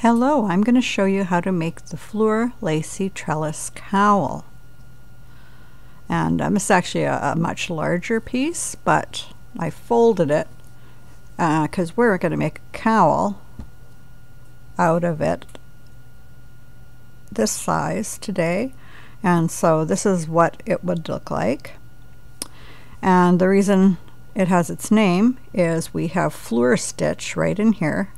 Hello, I'm going to show you how to make the Fleur Lacy Trellis Cowl. And um, it's actually a, a, much larger piece, but I folded it because uh, we're going to make a cowl out of it this size today. And so this is what it would look like. And the reason it has its name is we have fleur stitch right in here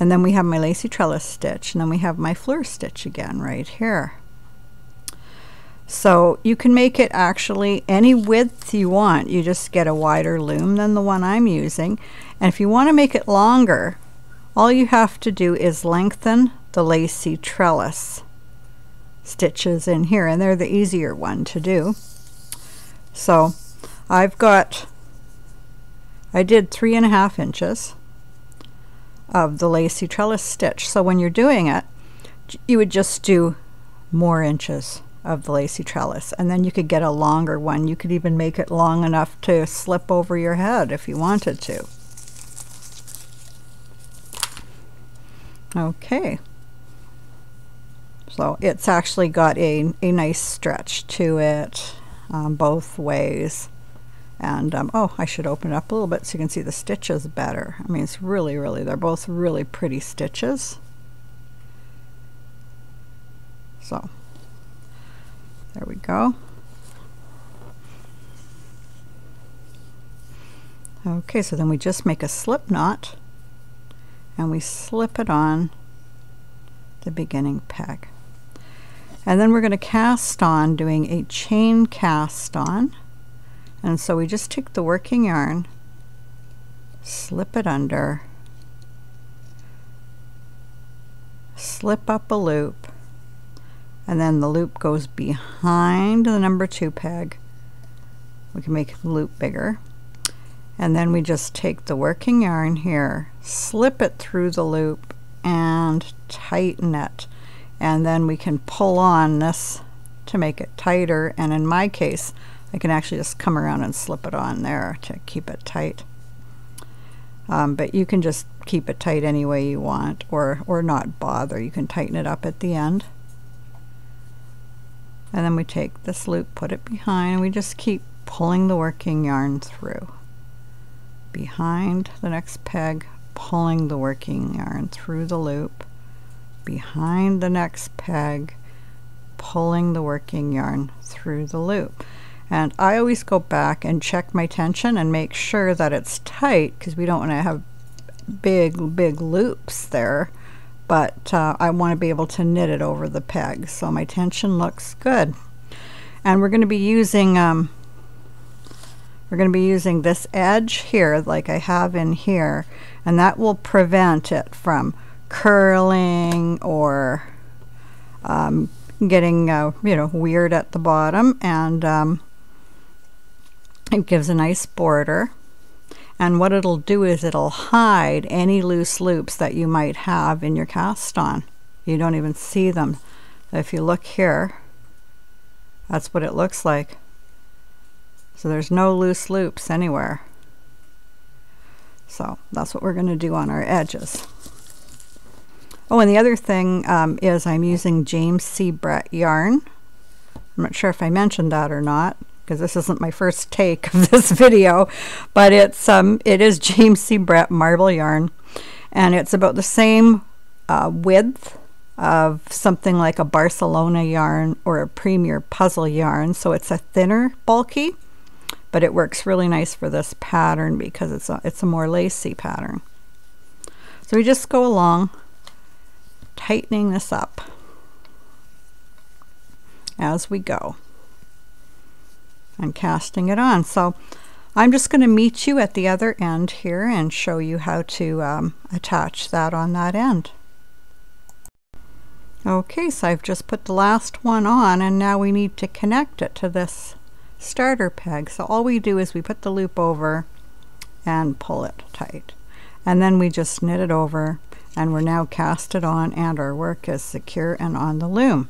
and then we have my lacy trellis stitch and then we have my fleur stitch again right here. So you can make it actually any width you want. You just get a wider loom than the one I'm using. And if you want to make it longer, all you have to do is lengthen the lacy trellis stitches in here. And they're the easier one to do. So I've got, I did three and a half inches of the lacy trellis stitch. So when you're doing it, you would just do more inches of the lacy trellis and then you could get a longer one. You could even make it long enough to slip over your head if you wanted to. Okay. So it's actually got a, a nice stretch to it um, both ways. And, um, oh, I should open it up a little bit so you can see the stitches better. I mean, it's really, really, they're both really pretty stitches. So, there we go. Okay, so then we just make a slip knot and we slip it on the beginning peg. And then we're going to cast on doing a chain cast on and so we just take the working yarn, slip it under, slip up a loop, and then the loop goes behind the number two peg. We can make the loop bigger. And then we just take the working yarn here, slip it through the loop, and tighten it. And then we can pull on this to make it tighter. And in my case, I can actually just come around and slip it on there to keep it tight. Um, but you can just keep it tight any way you want or, or not bother. You can tighten it up at the end. And then we take this loop, put it behind, and we just keep pulling the working yarn through. Behind the next peg, pulling the working yarn through the loop. Behind the next peg, pulling the working yarn through the loop. And I always go back and check my tension and make sure that it's tight because we don't want to have big, big loops there. But uh, I want to be able to knit it over the peg. So my tension looks good. And we're going to be using um, we're going to be using this edge here like I have in here and that will prevent it from curling or um, getting uh, you know weird at the bottom and um, it gives a nice border. And what it'll do is it'll hide any loose loops that you might have in your cast on. You don't even see them. If you look here, that's what it looks like. So there's no loose loops anywhere. So that's what we're going to do on our edges. Oh, and the other thing um, is I'm using James C. Brett yarn. I'm not sure if I mentioned that or not because this isn't my first take of this video, but it's um, it is James C. Brett marble yarn, and it's about the same uh, width of something like a Barcelona yarn or a Premier Puzzle yarn, so it's a thinner, bulky, but it works really nice for this pattern because it's a, it's a more lacy pattern. So we just go along tightening this up as we go and casting it on. So I'm just going to meet you at the other end here and show you how to um, attach that on that end. Okay, so I've just put the last one on and now we need to connect it to this starter peg. So all we do is we put the loop over and pull it tight. And then we just knit it over and we're now cast it on and our work is secure and on the loom.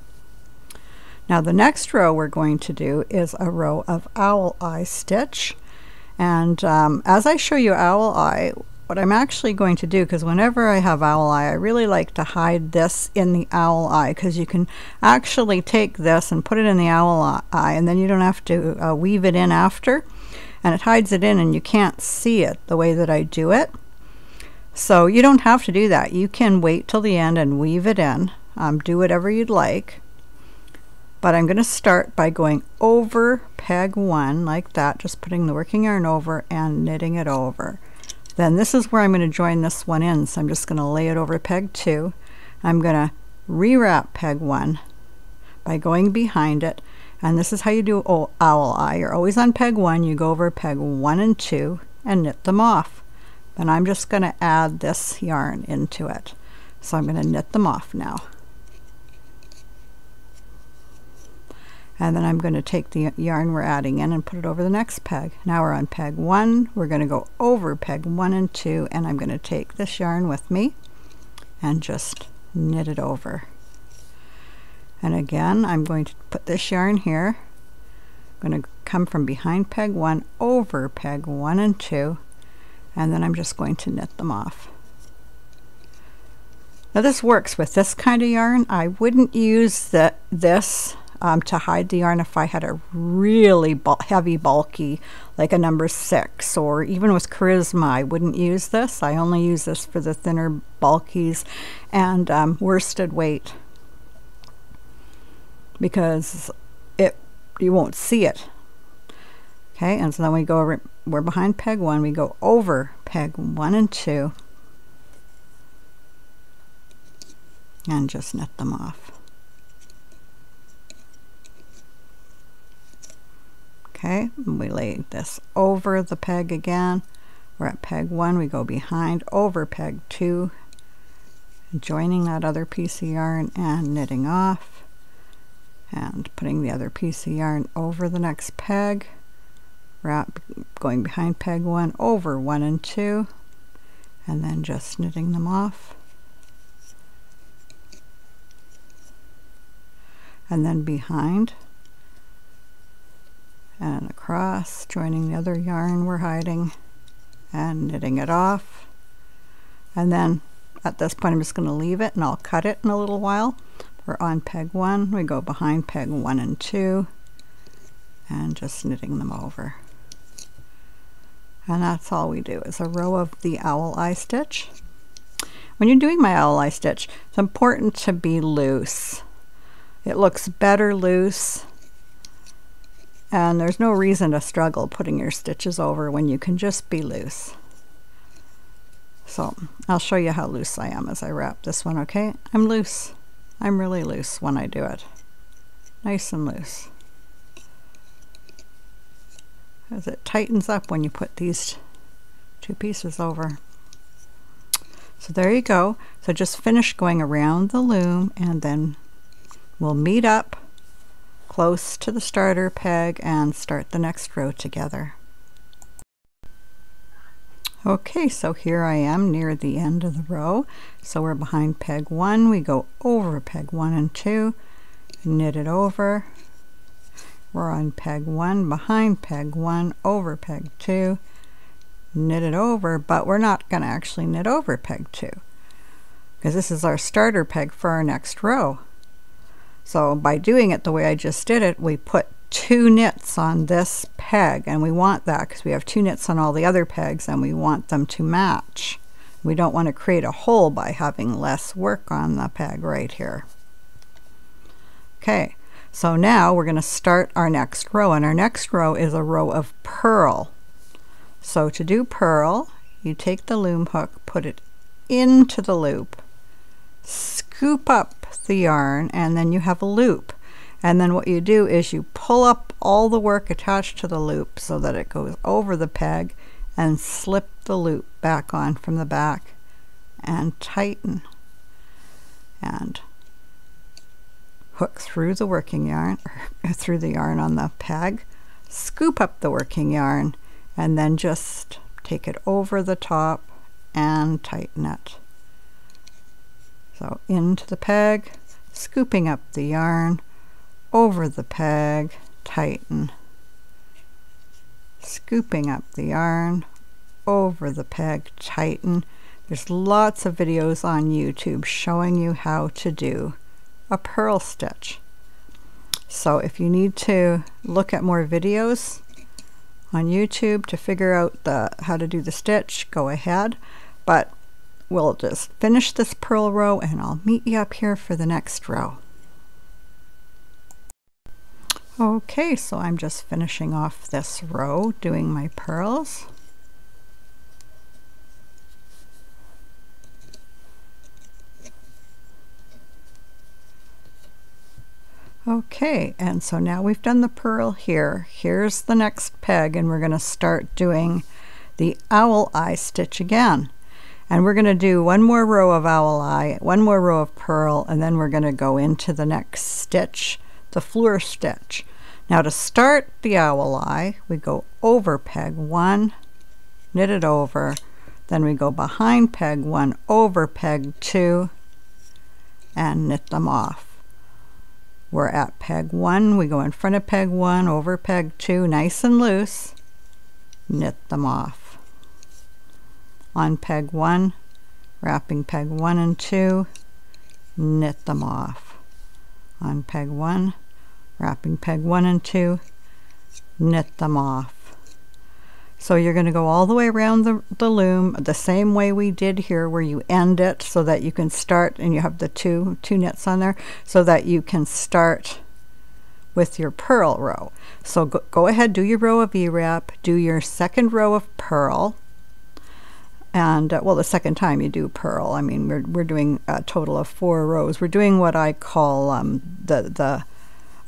Now the next row we're going to do is a row of owl eye stitch and um, as I show you owl eye what I'm actually going to do, because whenever I have owl eye, I really like to hide this in the owl eye, because you can actually take this and put it in the owl eye, and then you don't have to uh, weave it in after, and it hides it in and you can't see it the way that I do it. So you don't have to do that. You can wait till the end and weave it in. Um, do whatever you'd like. But I'm going to start by going over peg one like that, just putting the working yarn over and knitting it over. Then this is where I'm going to join this one in. So I'm just going to lay it over peg two. I'm going to rewrap peg one by going behind it. And this is how you do owl eye. You're always on peg one. You go over peg one and two and knit them off. And I'm just going to add this yarn into it. So I'm going to knit them off now. And then I'm going to take the yarn we're adding in and put it over the next peg. Now we're on peg 1, we're going to go over peg 1 and 2 and I'm going to take this yarn with me and just knit it over. And again I'm going to put this yarn here, I'm going to come from behind peg 1 over peg 1 and 2 and then I'm just going to knit them off. Now this works with this kind of yarn. I wouldn't use the, this um, to hide the yarn if I had a really heavy bulky like a number six or even with Charisma I wouldn't use this. I only use this for the thinner bulkies and um, worsted weight because it you won't see it. Okay and so then we go over we're behind peg one. We go over peg one and two and just knit them off Okay, we lay this over the peg again. We're at peg one, we go behind over peg two, joining that other piece of yarn and knitting off and putting the other piece of yarn over the next peg. Wrap going behind peg one over one and two and then just knitting them off. And then behind and across, joining the other yarn we're hiding and knitting it off. And then at this point I'm just going to leave it and I'll cut it in a little while. We're on peg one, we go behind peg one and two and just knitting them over. And that's all we do is a row of the owl eye stitch. When you're doing my owl eye stitch, it's important to be loose. It looks better loose and there's no reason to struggle putting your stitches over when you can just be loose. So I'll show you how loose I am as I wrap this one, okay? I'm loose. I'm really loose when I do it. Nice and loose. As it tightens up when you put these two pieces over. So there you go. So just finish going around the loom and then we'll meet up close to the starter peg and start the next row together. Okay, so here I am near the end of the row. So we're behind peg one, we go over peg one and two, knit it over. We're on peg one, behind peg one, over peg two, knit it over, but we're not going to actually knit over peg two because this is our starter peg for our next row. So by doing it the way I just did it, we put two knits on this peg and we want that because we have two knits on all the other pegs and we want them to match. We don't want to create a hole by having less work on the peg right here. Okay, so now we're going to start our next row and our next row is a row of purl. So to do purl, you take the loom hook, put it into the loop, scoop up the yarn and then you have a loop. And then what you do is you pull up all the work attached to the loop so that it goes over the peg and slip the loop back on from the back and tighten and hook through the working yarn through the yarn on the peg scoop up the working yarn and then just take it over the top and tighten it so into the peg, scooping up the yarn, over the peg, tighten. Scooping up the yarn, over the peg, tighten. There's lots of videos on YouTube showing you how to do a purl stitch. So if you need to look at more videos on YouTube to figure out the how to do the stitch, go ahead. But we'll just finish this purl row and I'll meet you up here for the next row. Okay, so I'm just finishing off this row doing my purls. Okay, and so now we've done the purl here. Here's the next peg, and we're going to start doing the owl eye stitch again. And we're going to do one more row of owl eye, one more row of purl, and then we're going to go into the next stitch, the fleur stitch. Now to start the owl eye, we go over peg one, knit it over, then we go behind peg one, over peg two, and knit them off. We're at peg one, we go in front of peg one, over peg two, nice and loose, knit them off. On peg one, wrapping peg one and two, knit them off. On peg one, wrapping peg one and two, knit them off. So you're going to go all the way around the, the loom the same way we did here where you end it so that you can start and you have the two, two knits on there so that you can start with your purl row. So go, go ahead, do your row of E-wrap, do your second row of purl, and uh, well the second time you do purl I mean we're, we're doing a total of four rows we're doing what I call um, the the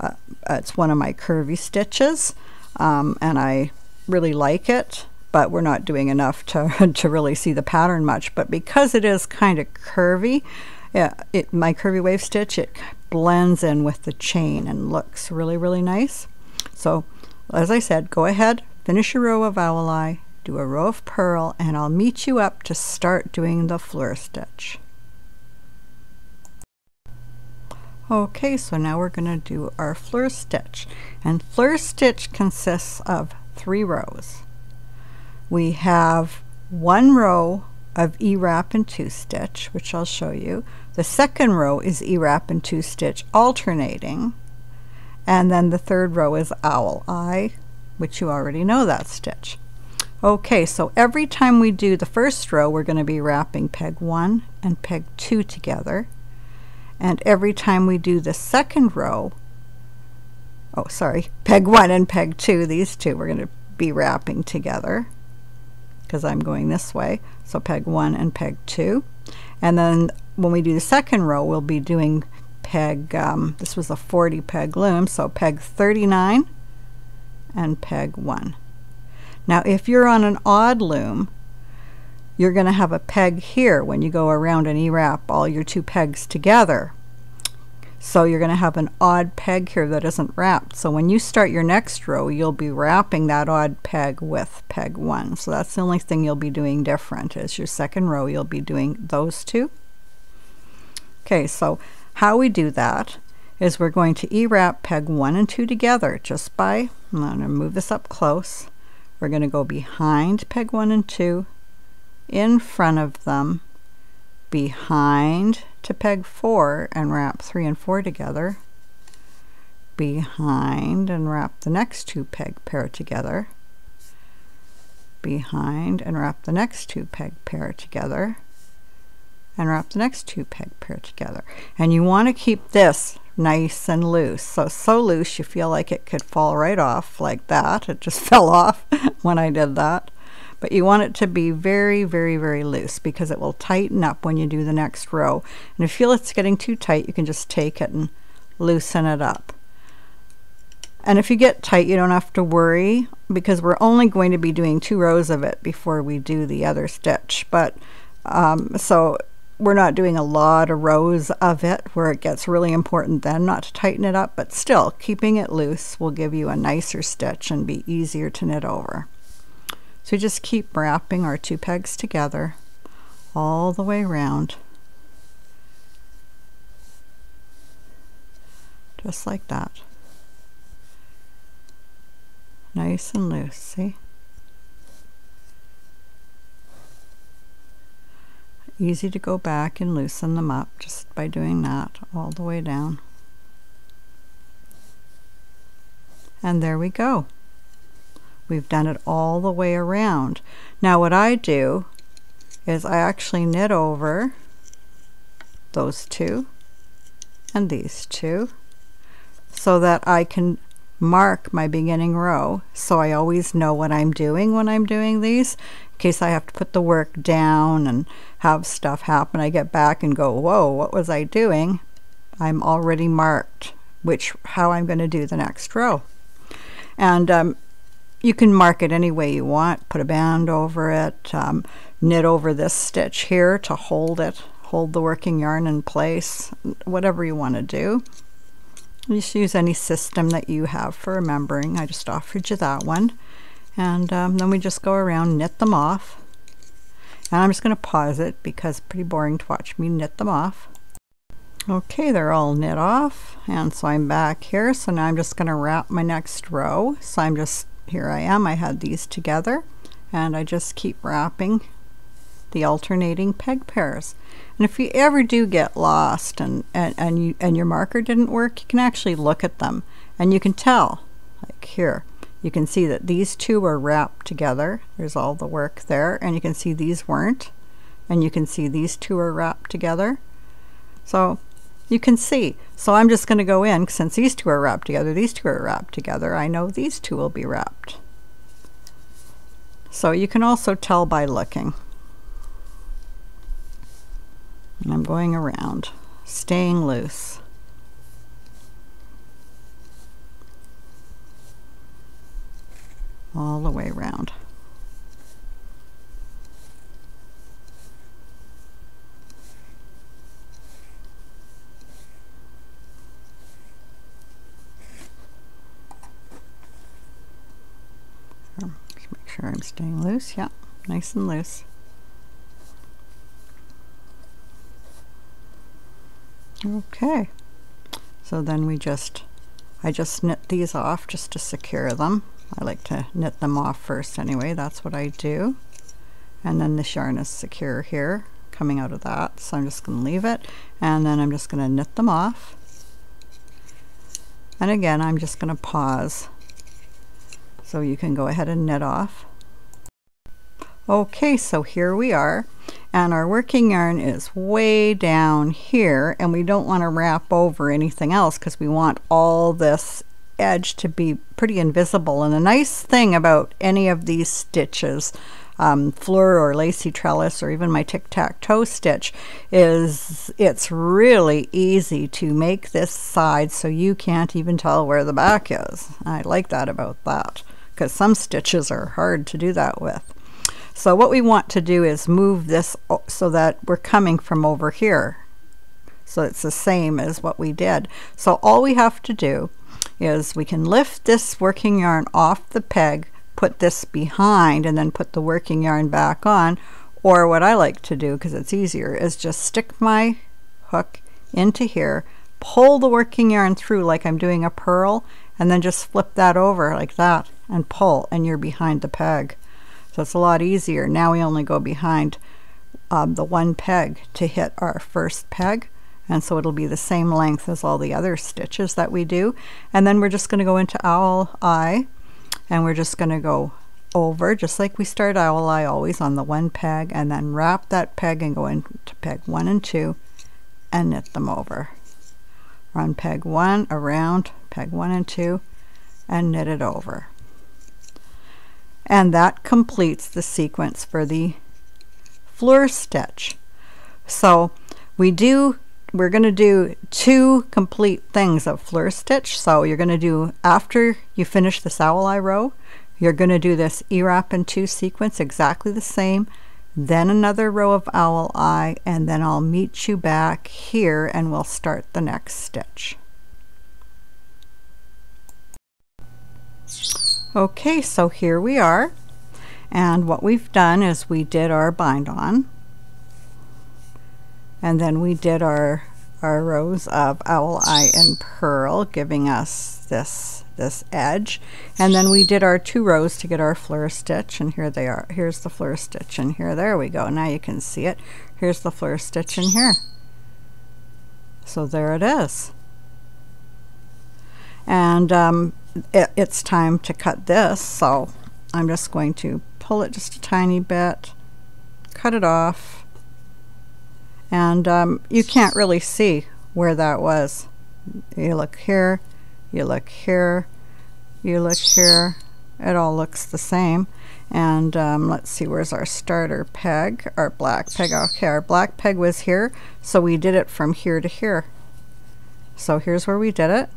uh, it's one of my curvy stitches um, and I really like it, but we're not doing enough to, to really see the pattern much. But because it is kind of curvy, yeah, it, my curvy wave stitch, it blends in with the chain and looks really, really nice. So as I said, go ahead, finish your row of owl eye, do a row of purl, and I'll meet you up to start doing the fleur stitch. Okay, so now we're going to do our fleur stitch. And fleur stitch consists of three rows. We have one row of E-wrap and two stitch, which I'll show you. The second row is E-wrap and two stitch alternating. And then the third row is owl eye, which you already know that stitch. Okay, so every time we do the first row, we're going to be wrapping peg one and peg two together. And every time we do the second row, oh sorry, peg one and peg two, these two we're going to be wrapping together because I'm going this way. So peg one and peg two. And then when we do the second row, we'll be doing peg, um, this was a 40 peg loom, so peg 39 and peg one. Now if you're on an odd loom, you're going to have a peg here when you go around and E-wrap all your two pegs together. So you're going to have an odd peg here that isn't wrapped. So when you start your next row, you'll be wrapping that odd peg with peg one. So that's the only thing you'll be doing different is your second row, you'll be doing those two. Okay, so how we do that is we're going to E-wrap peg one and two together just by, I'm going to move this up close. We're going to go behind peg one and two, in front of them, behind to peg 4 and wrap 3 and 4 together, behind and wrap the next two peg pair together, behind and wrap the next two peg pair together, and wrap the next two peg pair together. And you want to keep this nice and loose. So, so loose you feel like it could fall right off like that. It just fell off when I did that but you want it to be very, very, very loose because it will tighten up when you do the next row. And if you feel it's getting too tight, you can just take it and loosen it up. And if you get tight, you don't have to worry because we're only going to be doing two rows of it before we do the other stitch. But um, so we're not doing a lot of rows of it where it gets really important then not to tighten it up, but still keeping it loose will give you a nicer stitch and be easier to knit over. So just keep wrapping our two pegs together all the way around. Just like that. Nice and loose, see? Easy to go back and loosen them up just by doing that all the way down. And there we go. We've done it all the way around. Now what I do is I actually knit over those two and these two so that I can mark my beginning row so I always know what I'm doing when I'm doing these in case I have to put the work down and have stuff happen. I get back and go whoa what was I doing? I'm already marked. Which how I'm going to do the next row. And um, you can mark it any way you want put a band over it um, knit over this stitch here to hold it hold the working yarn in place whatever you want to do just use any system that you have for remembering. I just offered you that one. And um, then we just go around, knit them off. And I'm just going to pause it because pretty boring to watch me knit them off. Okay, they're all knit off. And so I'm back here. So now I'm just going to wrap my next row. So I'm just, here I am. I had these together. And I just keep wrapping the alternating peg pairs. And if you ever do get lost and, and, and, you, and your marker didn't work, you can actually look at them and you can tell, like here, you can see that these two are wrapped together. There's all the work there. And you can see these weren't. And you can see these two are wrapped together. So you can see. So I'm just going to go in, since these two are wrapped together, these two are wrapped together, I know these two will be wrapped. So you can also tell by looking. And I'm going around, staying loose. All the way around. Just Make sure I'm staying loose. Yeah, nice and loose. Okay, so then we just, I just knit these off just to secure them. I like to knit them off first anyway, that's what I do. And then the yarn is secure here, coming out of that, so I'm just going to leave it. And then I'm just going to knit them off. And again, I'm just going to pause so you can go ahead and knit off. Okay, so here we are and our working yarn is way down here and we don't want to wrap over anything else because we want all this edge to be pretty invisible and the nice thing about any of these stitches um, fleur or lacy trellis or even my tic-tac-toe stitch is it's really easy to make this side so you can't even tell where the back is. I like that about that because some stitches are hard to do that with. So what we want to do is move this so that we're coming from over here. So it's the same as what we did. So all we have to do is we can lift this working yarn off the peg, put this behind, and then put the working yarn back on. Or what I like to do, because it's easier, is just stick my hook into here, pull the working yarn through like I'm doing a purl, and then just flip that over like that and pull, and you're behind the peg. So it's a lot easier. Now we only go behind um, the one peg to hit our first peg. And so it'll be the same length as all the other stitches that we do. And then we're just going to go into owl eye and we're just going to go over just like we start owl eye always on the one peg and then wrap that peg and go into peg one and two and knit them over. Run peg one around peg one and two and knit it over and that completes the sequence for the fleur stitch. So we do, we're going to do two complete things of fleur stitch. So you're going to do, after you finish the owl eye row, you're going to do this E-wrap and two sequence exactly the same, then another row of owl eye, and then I'll meet you back here and we'll start the next stitch. Okay, so here we are. And what we've done is we did our bind on. And then we did our our rows of owl eye and purl giving us this this edge. And then we did our two rows to get our fleur stitch and here they are. Here's the fleur stitch and here. There we go. Now you can see it. Here's the fleur stitch in here. So there it is. And um, it, it's time to cut this so I'm just going to pull it just a tiny bit cut it off and um, you can't really see where that was. You look here you look here you look here it all looks the same and um, let's see where's our starter peg our black peg? Okay our black peg was here so we did it from here to here. So here's where we did it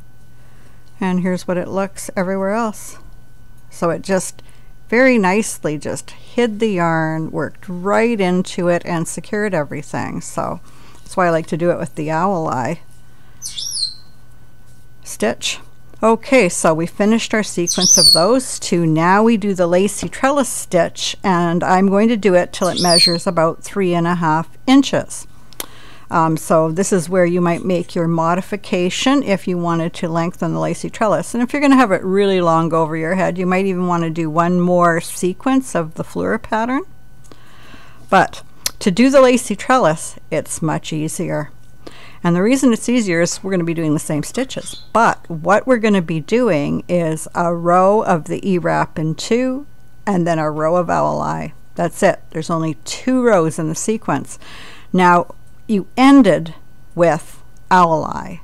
and here's what it looks everywhere else. So it just very nicely just hid the yarn worked right into it and secured everything. So that's why I like to do it with the owl eye. Stitch. Okay so we finished our sequence of those two. Now we do the lacy trellis stitch and I'm going to do it till it measures about three and a half inches um, so this is where you might make your modification if you wanted to lengthen the lacy trellis. And if you're going to have it really long over your head, you might even want to do one more sequence of the fleur pattern. But to do the lacy trellis, it's much easier. And the reason it's easier is we're going to be doing the same stitches. But what we're going to be doing is a row of the E-wrap in two and then a row of owl eye. That's it. There's only two rows in the sequence. Now, you ended with owl eye.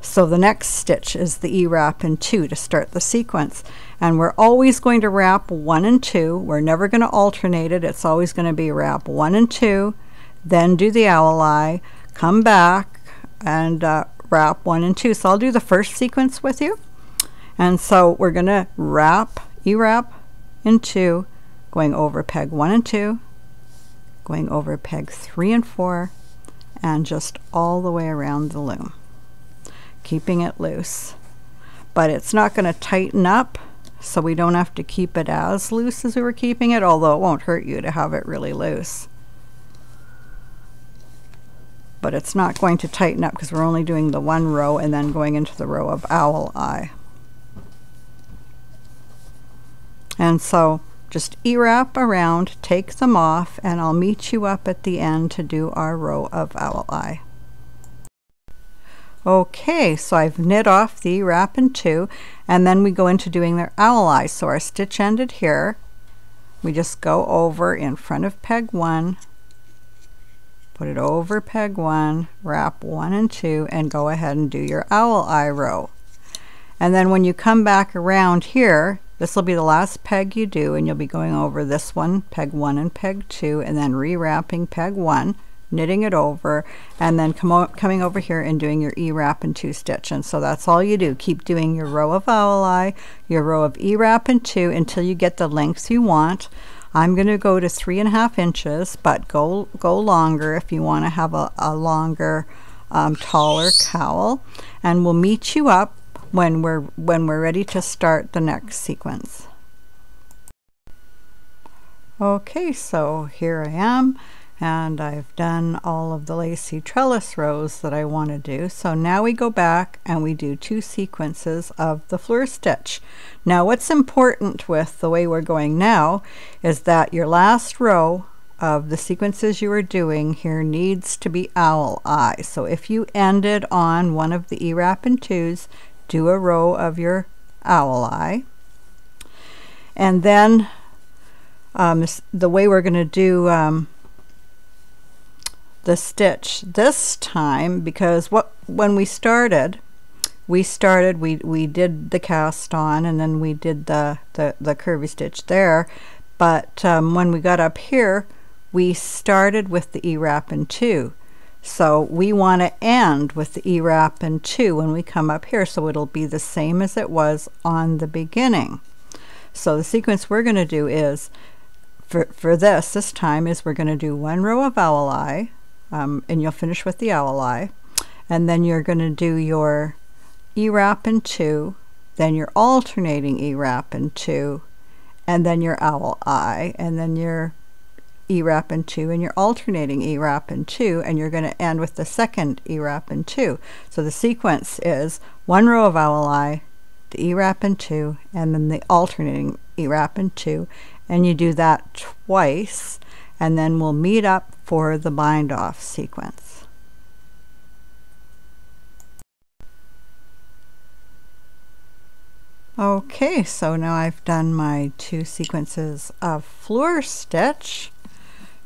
So the next stitch is the E-wrap in two to start the sequence. And we're always going to wrap one and two. We're never going to alternate it. It's always going to be wrap one and two, then do the owl eye, come back and uh, wrap one and two. So I'll do the first sequence with you. And so we're going to wrap, E-wrap in two, going over peg one and two, going over peg three and four, and just all the way around the loom, keeping it loose. But it's not going to tighten up, so we don't have to keep it as loose as we were keeping it, although it won't hurt you to have it really loose. But it's not going to tighten up because we're only doing the one row and then going into the row of owl eye. And so just E-wrap around, take them off, and I'll meet you up at the end to do our row of owl eye. Okay, so I've knit off the wrap in two, and then we go into doing their owl eye. So our stitch ended here. We just go over in front of peg one, put it over peg one, wrap one and two, and go ahead and do your owl eye row. And then when you come back around here, this will be the last peg you do and you'll be going over this one, peg 1 and peg 2, and then rewrapping peg 1, knitting it over, and then coming over here and doing your E-wrap and 2 stitch. And so that's all you do. Keep doing your row of owl eye, your row of E-wrap and 2 until you get the lengths you want. I'm going to go to three and a half inches, but go, go longer if you want to have a, a longer, um, taller cowl. And we'll meet you up when we're when we're ready to start the next sequence. Okay, so here I am and I've done all of the lacy trellis rows that I want to do. So now we go back and we do two sequences of the fleur stitch. Now what's important with the way we're going now is that your last row of the sequences you are doing here needs to be owl eye. So if you ended on one of the E-wrap and twos, do a row of your owl eye. And then um, the way we're going to do um, the stitch this time, because what when we started, we started, we, we did the cast on and then we did the, the, the curvy stitch there. But um, when we got up here, we started with the E-wrap in two. So we want to end with the E-wrap in 2 when we come up here, so it'll be the same as it was on the beginning. So the sequence we're going to do is, for, for this, this time, is we're going to do one row of owl eye, um, and you'll finish with the owl eye, and then you're going to do your E-wrap in 2, then your alternating E-wrap in 2, and then your owl eye, and then your E-wrap in two and you're alternating E-wrap in two and you're going to end with the second E-wrap in two. So the sequence is one row of owl eye, the E-wrap in two, and then the alternating E-wrap in two. And you do that twice and then we'll meet up for the bind off sequence. Okay, so now I've done my two sequences of fleur stitch.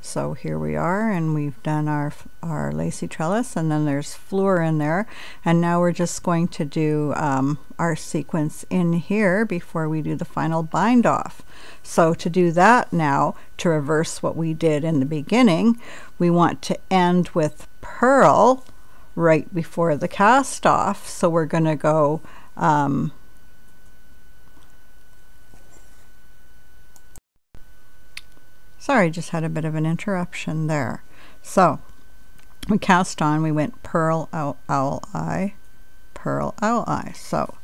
So here we are and we've done our, our lacy trellis and then there's fleur in there. And now we're just going to do um, our sequence in here before we do the final bind off. So to do that now, to reverse what we did in the beginning, we want to end with purl right before the cast off. So we're going to go um, Sorry, just had a bit of an interruption there. So, we cast on, we went purl, owl, owl eye, purl, owl eye. So,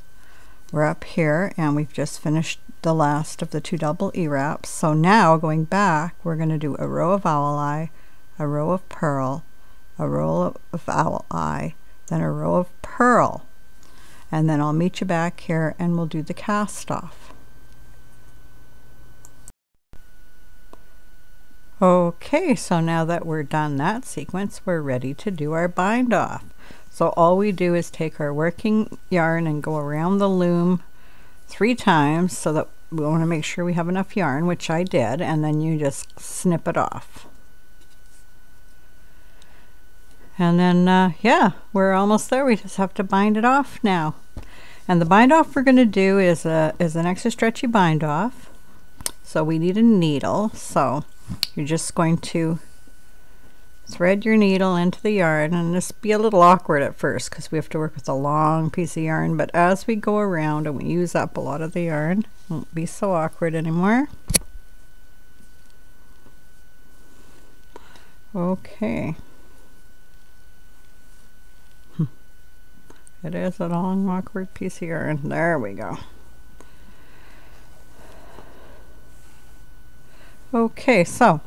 we're up here and we've just finished the last of the two double E-wraps. So now, going back, we're going to do a row of owl eye, a row of purl, a row of owl eye, then a row of purl. And then I'll meet you back here and we'll do the cast off. Okay, so now that we're done that sequence, we're ready to do our bind off. So all we do is take our working yarn and go around the loom three times so that we want to make sure we have enough yarn, which I did, and then you just snip it off. And then, uh, yeah, we're almost there. We just have to bind it off now. And the bind off we're going to do is, a, is an extra stretchy bind off. So we need a needle. So you're just going to thread your needle into the yarn and this be a little awkward at first because we have to work with a long piece of yarn but as we go around and we use up a lot of the yarn it won't be so awkward anymore. Okay. Hmm. It is a long awkward piece of yarn. There we go Okay, so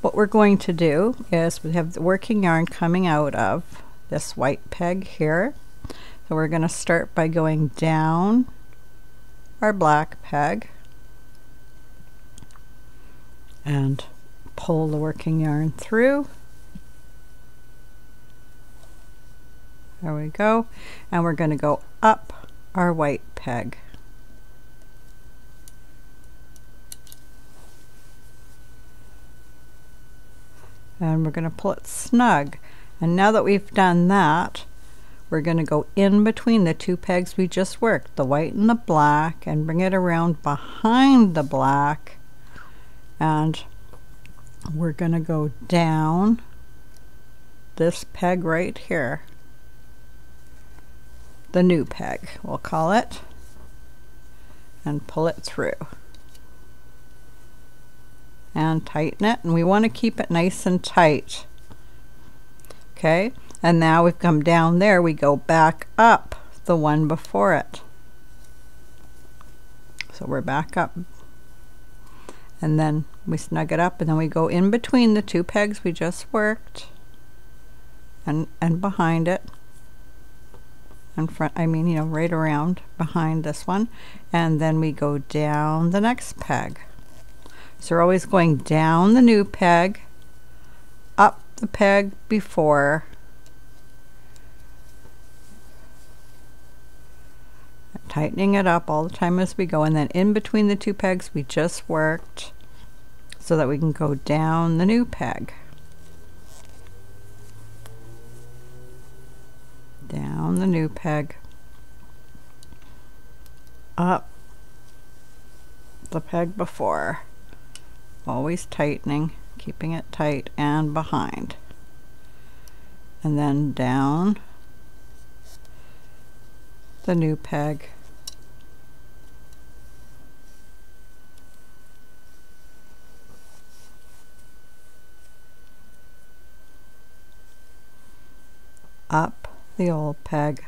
what we're going to do is we have the working yarn coming out of this white peg here. So we're going to start by going down our black peg and pull the working yarn through. There we go. And we're going to go up our white peg. And we're going to pull it snug. And now that we've done that, we're going to go in between the two pegs we just worked, the white and the black, and bring it around behind the black. And we're going to go down this peg right here. The new peg, we'll call it, and pull it through and tighten it and we want to keep it nice and tight. Okay and now we've come down there we go back up the one before it. So we're back up. And then we snug it up and then we go in between the two pegs we just worked and and behind it. In front I mean you know right around behind this one. And then we go down the next peg so we're always going down the new peg, up the peg before, tightening it up all the time as we go and then in between the two pegs we just worked so that we can go down the new peg. Down the new peg. Up the peg before always tightening keeping it tight and behind. And then down the new peg. Up the old peg.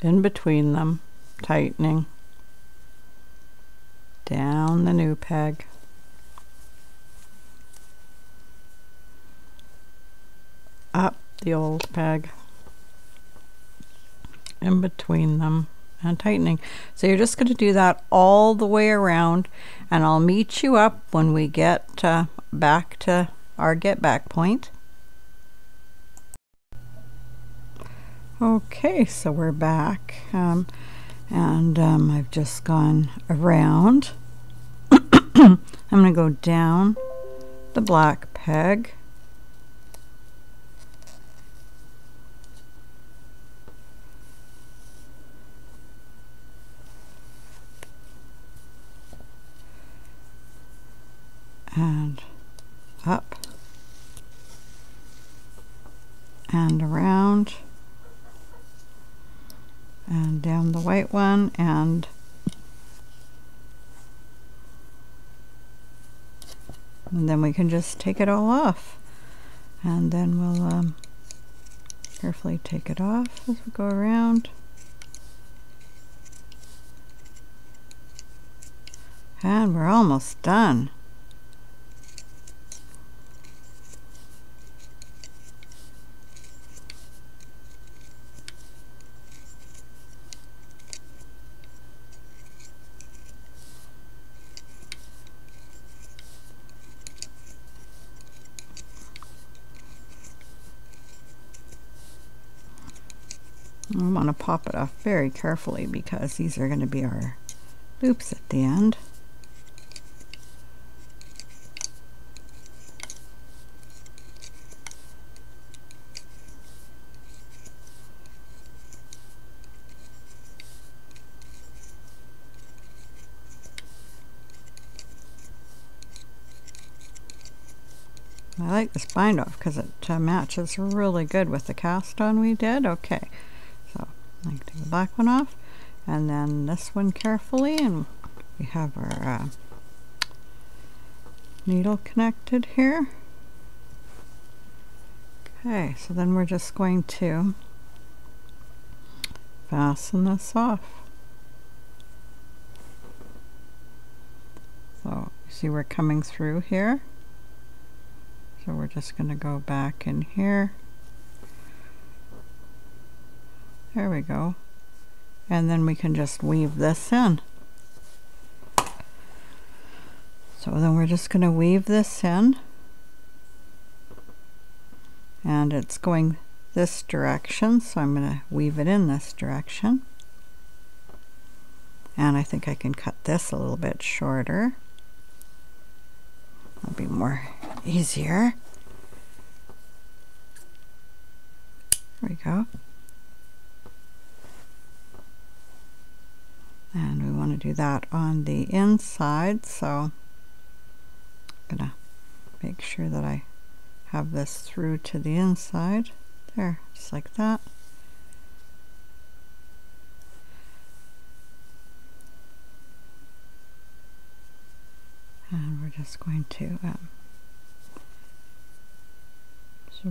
In between them tightening down the new peg. Up the old peg. In between them and tightening. So you're just going to do that all the way around and I'll meet you up when we get uh, back to our get back point. Okay, so we're back um, and um, I've just gone around. I'm going to go down the black peg. And up. And around and down the white one and and then we can just take it all off. And then we'll um, carefully take it off as we go around. And we're almost done I want to pop it off very carefully because these are going to be our loops at the end. I like this bind off because it uh, matches really good with the cast on we did. Okay. I can take the black one off and then this one carefully and we have our uh, needle connected here. Okay, so then we're just going to fasten this off. So you see we're coming through here. So we're just going to go back in here There we go. And then we can just weave this in. So then we're just going to weave this in. And it's going this direction, so I'm going to weave it in this direction. And I think I can cut this a little bit shorter. It'll be more easier. There we go. And we want to do that on the inside so I'm gonna make sure that I have this through to the inside. There just like that. And we're just going to um,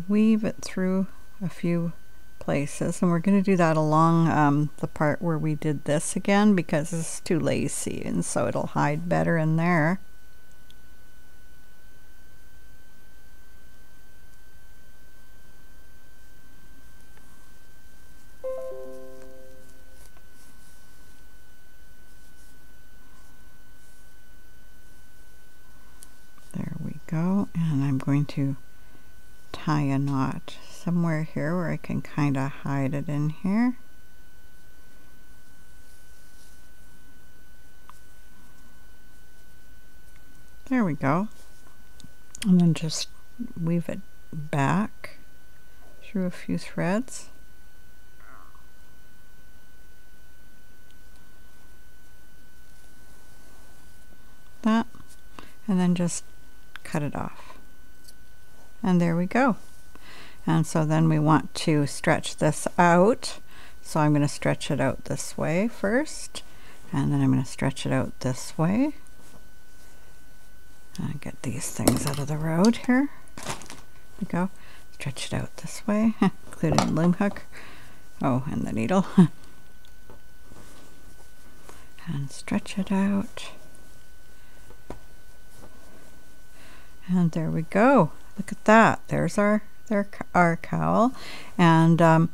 weave it through a few places and we're going to do that along um, the part where we did this again because it's too lacy and so it'll hide better in there. There we go and I'm going to tie a knot somewhere here where I can kind of hide it in here. There we go. And then just weave it back through a few threads. That. And then just cut it off. And there we go. And so then we want to stretch this out. So I'm going to stretch it out this way first. And then I'm going to stretch it out this way. And get these things out of the road here. There we go. Stretch it out this way, including the loom hook. Oh, and the needle. and stretch it out. And there we go. Look at that. There's our, their, our cowl. And um,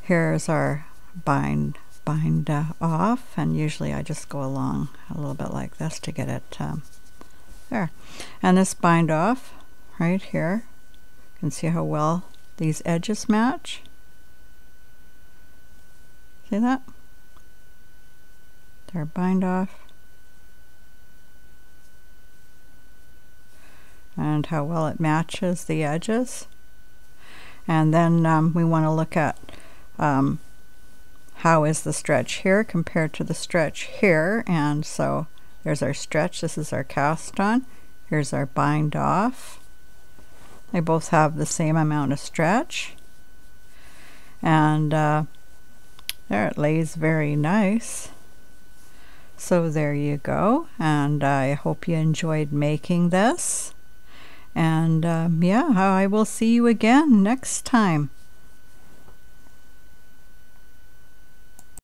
here's our bind bind uh, off and usually I just go along a little bit like this to get it um, there. And this bind off right here. You can see how well these edges match. See that? They're bind off. And how well it matches the edges and then um, we want to look at um, how is the stretch here compared to the stretch here? And so there's our stretch this is our cast on. Here's our bind off. They both have the same amount of stretch. And uh, there it lays very nice. So there you go. And I hope you enjoyed making this and um, yeah I will see you again next time